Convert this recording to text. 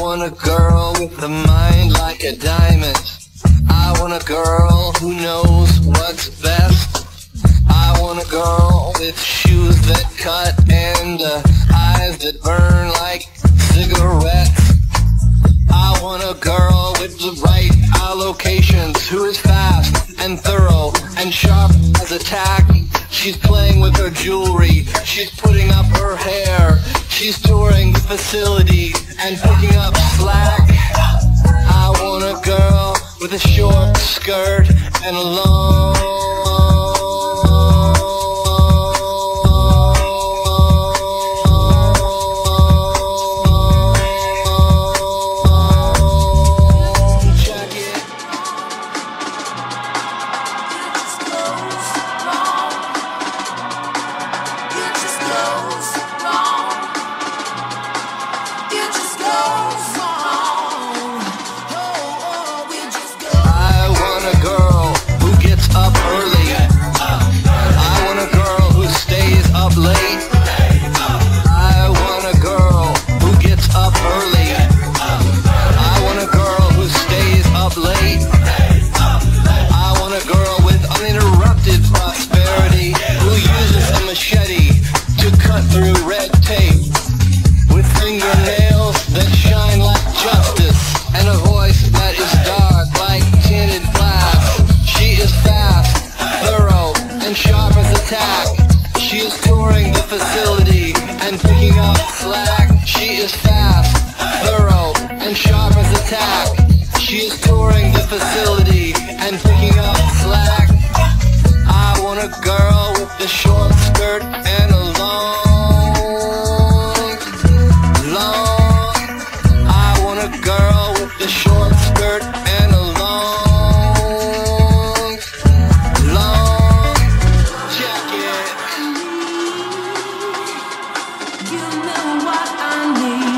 want a girl with a mind like a diamond. I want a girl who knows what's best. I want a girl with shoes that cut and uh, eyes that burn like cigarettes. I want a girl with the right allocations who is fast and thorough and sharp as a tack. She's playing with her jewelry. She's putting up her hair. She's touring the facility and picking up slack. I want a girl with a short skirt and a long a short skirt and a long, long. I want a girl with a short skirt and a long, long jacket. Give me what I